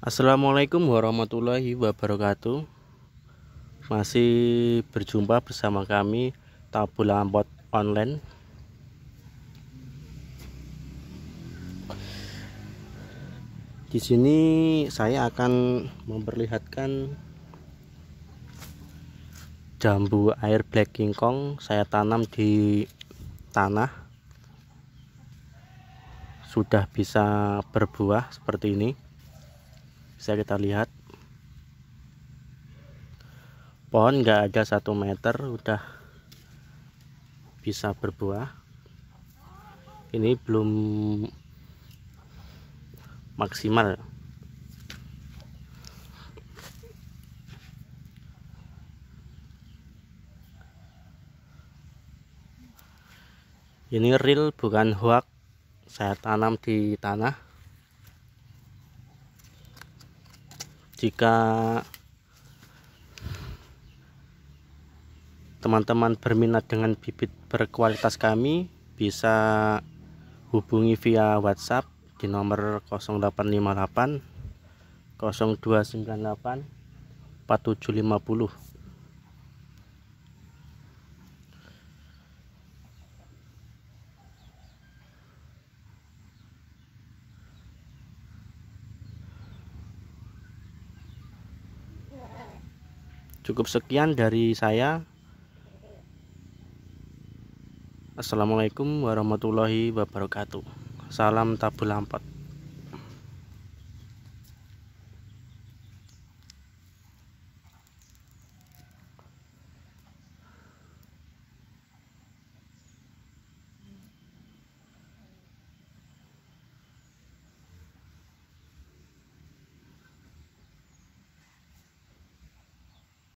Assalamualaikum warahmatullahi wabarakatuh. Masih berjumpa bersama kami Tabu Lampot Online. Di sini saya akan memperlihatkan jambu air black king kong saya tanam di tanah. Sudah bisa berbuah seperti ini bisa kita lihat. Pohon nggak ada satu meter udah bisa berbuah. Ini belum maksimal. Ini real bukan hoax. Saya tanam di tanah jika teman-teman berminat dengan bibit berkualitas kami bisa hubungi via WhatsApp di nomor 0858 0298 4750 cukup sekian dari saya. Assalamualaikum warahmatullahi wabarakatuh. Salam tabu lampat